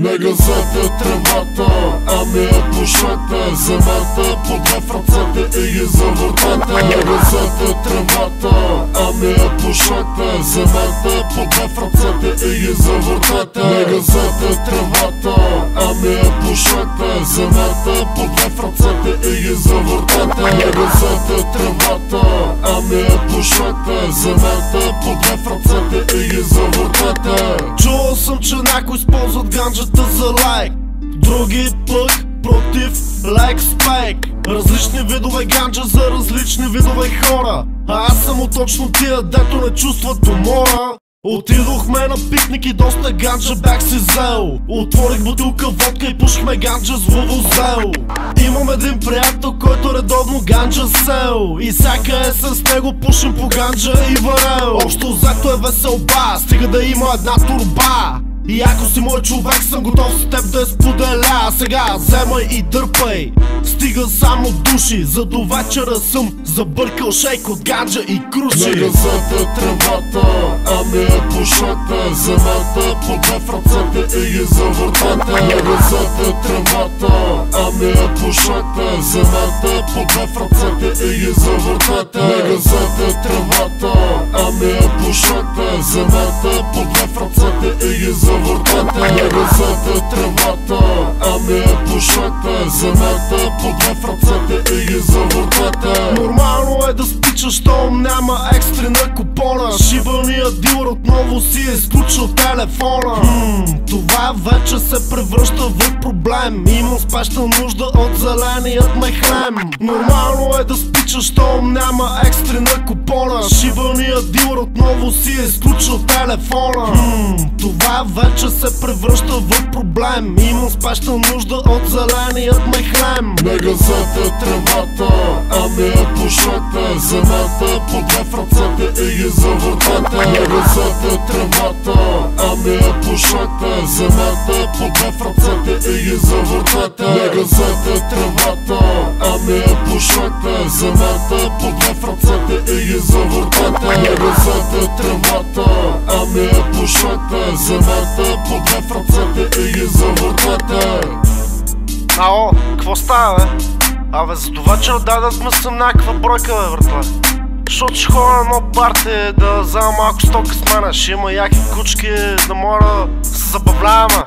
Не газете тревата, ами я пушете. Вземете по две в ръцете и ги завъртете. Не газете тревата, ами я пушете. Вземете по две в ръцете и ги завъртете. Не газете тревата, ами я пушете. Вземете по две в ръцете и ги завъртете. Не газете тревата, ами я пушете. Вземете по две в ръцете съм, че някой използват ганджата за лайк. Други пък против лайк спайк. Различни видове ганджа за различни видове хора. А аз съм точно тия, дето не чувстват умора Отидохме на пикник и доста ганджа бях си взел. Отворих бутилка водка и пушихме ганджа с вувузел Имам един приятел, който редовно ганджа сел. И всяка е с него пушим по ганджа и варел. Общо взето е веселба, стига да има една турба и ако си мой човек съм готов с теб да споделя. Сега вземай и дърпай. Стига само души. За до вечера съм забъркал шейк от ганджа и круши. Не газете тревата, ами я пушете Вземете по две в ръцете и ги завъртете Не газете тревата, ами я пушете Вземете по две в ръцете и ги завъртете Не газете тревата, ами я пушете Вземете по две в ръцете и ги завъртете Не газете тревата, ами я пушете Вземете по две в ръцете и ги завъртете Нормално е да спичаш, щом няма екстри на купона. Шибания дилър отново си е изключил телефона. Хм, Това вече се превръща в проблем. Имам спешна нужда от зеленият мехлем Нормално е да спичаш, щом няма екстри на купона Шибания дилър отново си е изключил телефона. Хм, Това вече се превръща в проблем. Имам спешна нужда от зеленият мехлем Не газете тревата, ами я пушете. Вземете по две в ръцете и ги завъртете. Не газете тревата, ами я пушете Вземете по две в ръцете и ги завъртете Не газете тревата, ами я пушете Вземете по две в ръцете и ги завъртете Не газете тревата, ами я пушете Вземете по две в ръцете и ги завъртете Ао, какво става, бе? Абе, за това, че отдадахме съм някаква бройка, бе, братле. Защото ще ходя на парти да взема малко стока с мене. Ще има яки кучки, да мога да се забавляваме.